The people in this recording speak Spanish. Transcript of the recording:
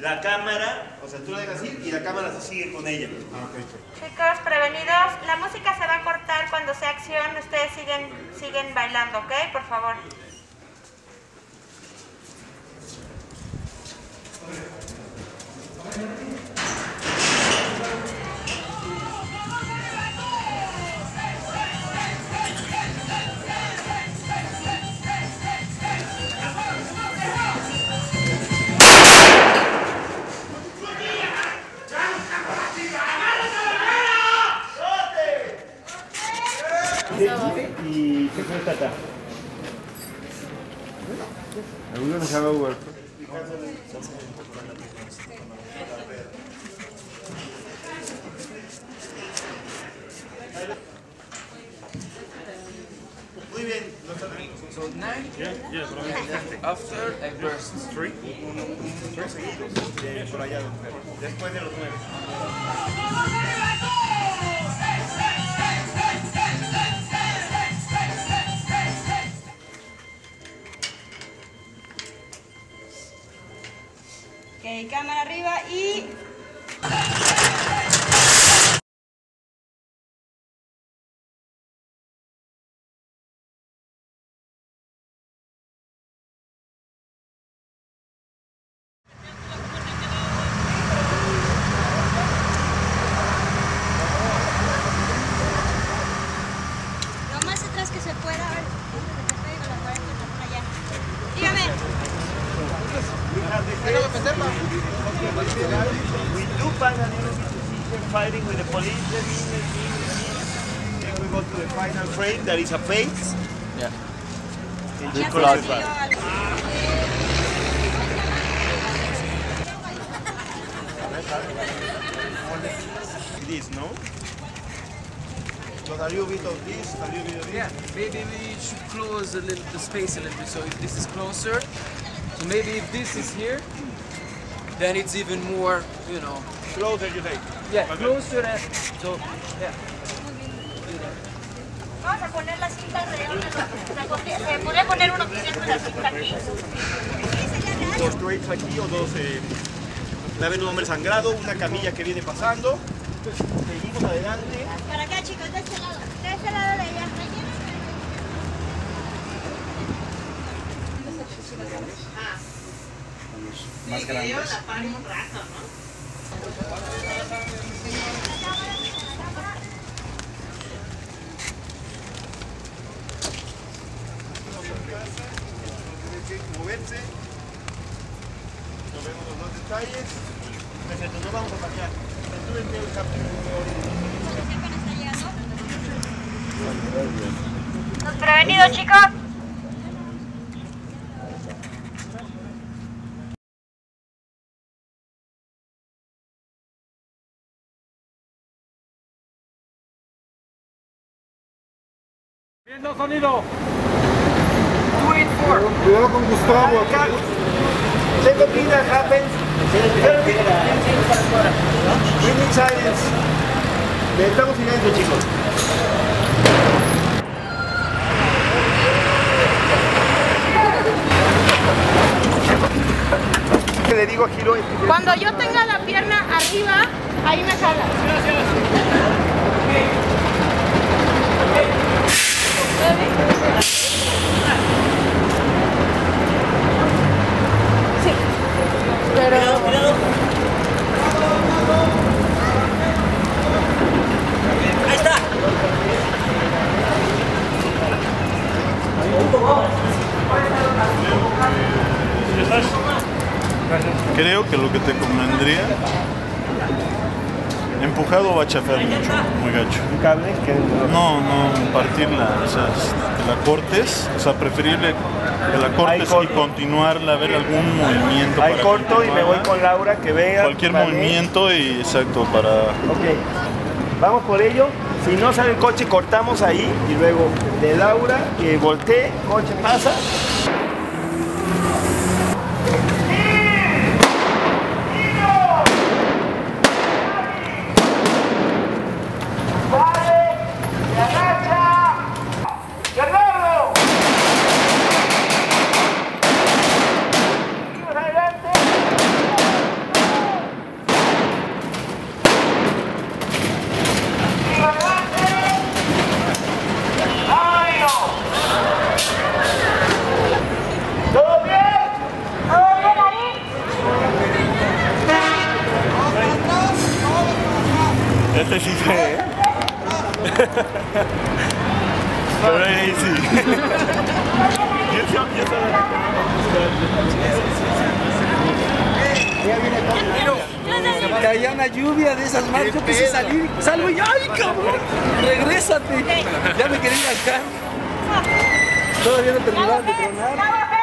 la cámara, o sea, tú la dejas ir y la cámara se sigue con ella. Chicos, prevenidos, la música se va a cortar cuando sea acción. Ustedes siguen, siguen bailando, ¿ok? Por favor. Are we gonna have our Muy bien, no está bien. So nine. After I burst three. Tres seguidos eh, por allá. Después de los nueve. Cámara arriba y... We do find a little bit of system fighting with the police. Then we go to the final frame. That is a face. Yeah. And Ya she se crosses desvió back. al- This, no? So have you bit of this? Have you bit of this? Yeah. Maybe we should close a little the space a little bit. So if this is closer, so maybe if this is here, then it's even more, you know. Closer, you say. Yeah, so yeah. Vamos a poner la cinta alrededor de la... Se podría poner uno que siempre la cinta aquí. Dos drapes aquí o dos. Eh, deben un hombre sangrado, una camilla que viene pasando. Seguimos adelante. Para acá, chicos, de este lado. De este lado de ella. Más grandes. Tiene que moverse. Nos vemos los dos detalles. Perfecto, no vamos a el prevenidos, chicos. Cuidado con Gustavo. Second thing that happens, we need silence. Necesitamos silencio, chicos. Que le digo a Giro es que Cuando yo tenga la pierna arriba, ahí me jalas. Creo que lo que te convendría. Empujado va a chafear mucho, muy gacho. Un cable que No, no, partirla, o sea, que la cortes, o sea, preferible que la cortes y continuarla, ver algún movimiento. Ahí corto y me voy con Laura que vea. Cualquier vale. movimiento y exacto, para Ok, vamos por ello. Si no sale el coche, cortamos ahí y luego de Laura que voltee, coche pasa. Este sí se ve, ¿eh? Pero ahí sí. Yo Caía una lluvia de esas más, yo quise salir, salgo y ¡ay cabrón! ¡Regrésate! Ya me quería ir acá. Todavía no terminaban de tronar.